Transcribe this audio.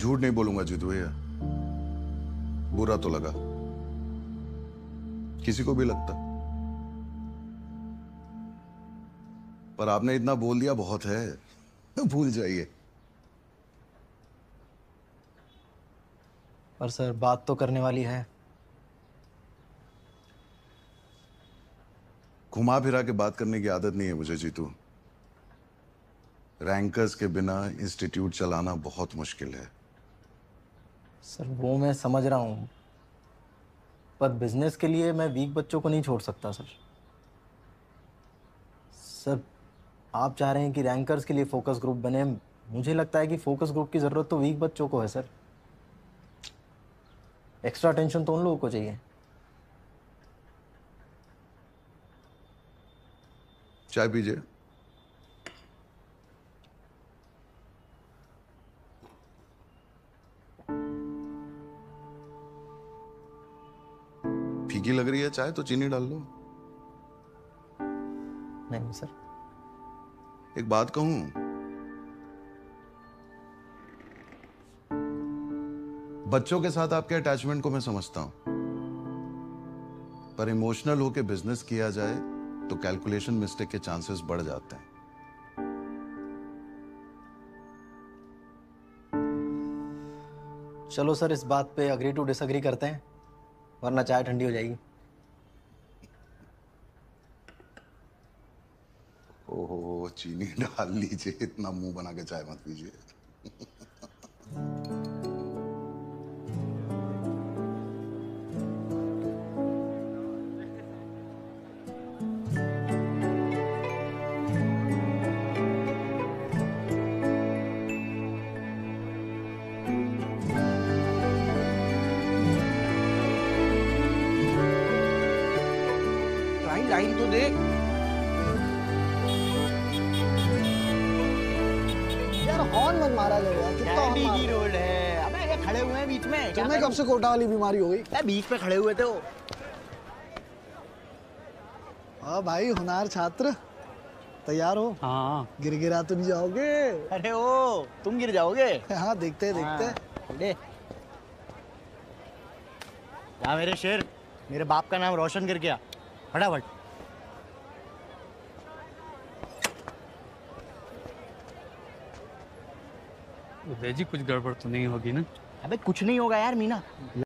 झूठ नहीं बोलूँगा जीतू भैया। बुरा तो लगा। किसी को भी लगता। पर आपने इतना बोल दिया बहुत है। भूल जाइए। पर सर बात तो करने वाली है। घुमा फिरा के बात करने की आदत नहीं है मुझे जीतू। रैंकर्स के बिना इंस्टीट्यूट चलाना बहुत मुश्किल है। सर, वो मैं समझ रहा हूँ। पर बिज़नेस के लिए मैं वीक बच्चों को नहीं छोड़ सकता, सर। सर, आप चाह रहे हैं कि रैंकर्स के लिए फोकस ग्रुप बने। मुझे लगता है कि फोकस ग्रुप की ज़रूरत तो वीक बच्चों को है, सर। एक्स्ट्रा टेंशन तो उन लोगों को चाहिए। चाय पीजिए। फीकी लग रही है चाय तो चीनी डाल लो। नहीं सर। एक बात कहूँ? बच्चों के साथ आपके अटैचमेंट को मैं समझता हूँ। पर इमोशनल होके बिज़नेस किया जाए तो कैलकुलेशन मिस्टेक के चांसेस बढ़ जाते हैं। चलो सर इस बात पे अग्री टू डिसअग्री करते हैं। वरना चाय ठंडी हो जाएगी। ओहो, चीनी डाल लीजिए, इतना मुँह बना के चाय मत पीजिए। लाइन तो देख। यार हॉर्न मत मारा करो यार कितना हॉर्न की रोड है। अबे ये खड़े हुए हैं बीच में। तुम्हें कब से कोटा वाली बीमारी हो गई? अबे बीच पे खड़े हुए थे वो। हाँ भाई होनार छात्र तैयार हो? हाँ। गिर गिरा तो नहीं जाओगे? अरे ओ तुम गिर जाओगे? हाँ देखते हैं, देखते हैं। हाँ, ले या मेरे शेर मेरे बाप का नाम रोशन कर गया। फटाफट। उदय जी कुछ गड़बड़ तो नहीं होगी ना? अबे कुछ नहीं होगा यार मीना।